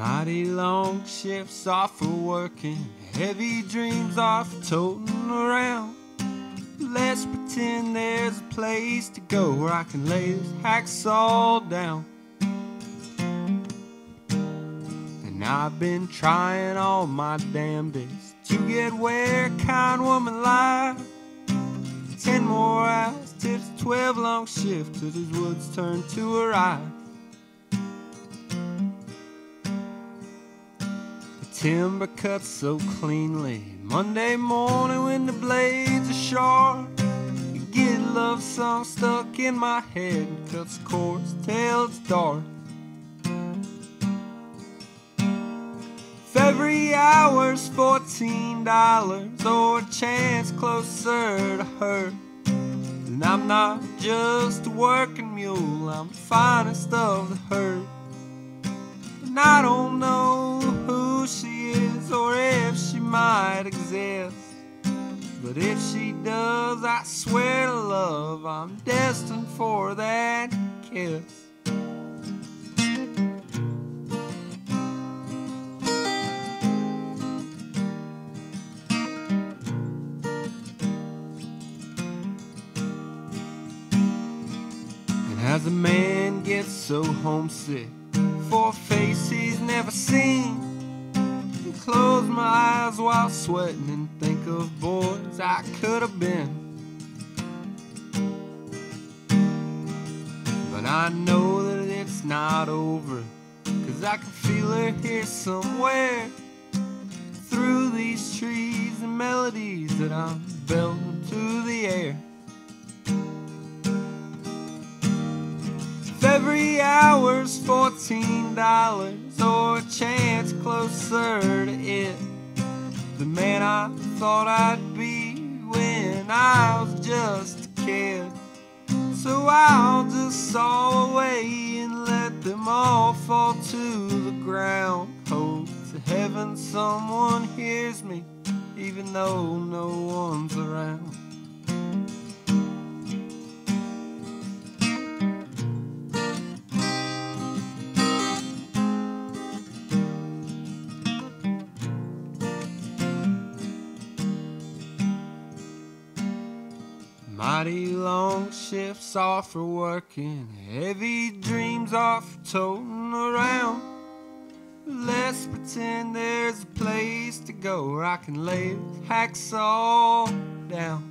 Mighty long shifts off for working, heavy dreams off for toting around. Let's pretend there's a place to go where I can lay this hacksaw down. And I've been trying all my damnedest to get where a kind woman lies. Ten more hours it's twelve long shift till these woods turn to a ride. Timber cuts so cleanly. Monday morning when the blades are sharp, you get love song stuck in my head cuts course till it's dark. If every hour's fourteen dollars or a chance closer to her, then I'm not just a working mule, I'm the finest of the herd. And I don't know might. But if she does, I swear to love, I'm destined for that kiss. And as a man gets so homesick for a face he's never seen, close my eyes while sweating and think of boys I could have been. But I know that it's not over, cause I can feel her here somewhere through these trees and melodies that I'm belting to the air. If every hour's fourteen dollars or a chance closer to it, the man I thought I'd be when I was just a kid. So I'll just saw away and let them all fall to the ground. Hope to heaven someone hears me, even though no Mighty long shifts off for working, heavy dreams off for toting around. Let's pretend there's a place to go where I can lay this hacksaw down.